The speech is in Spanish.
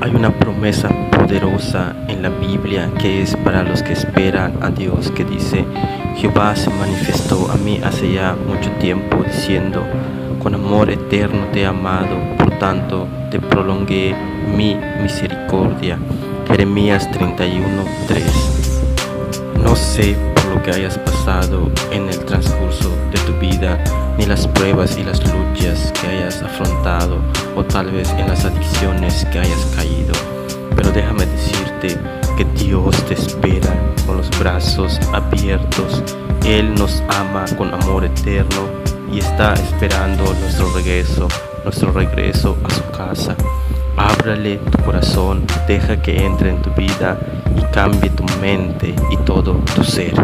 Hay una promesa poderosa en la Biblia que es para los que esperan a Dios, que dice, Jehová se manifestó a mí hace ya mucho tiempo diciendo, con amor eterno te he amado, por tanto te prolongué mi misericordia. Jeremías 31:3 No sé por lo que hayas pasado en el transcurso de tu vida, ni las pruebas y las luchas que hayas afrontado, o tal vez en las adicciones que hayas caído. Pero déjame decirte que Dios te espera con los brazos abiertos. Él nos ama con amor eterno y está esperando nuestro regreso, nuestro regreso a su casa. Ábrale tu corazón, deja que entre en tu vida y cambie tu mente y todo tu ser.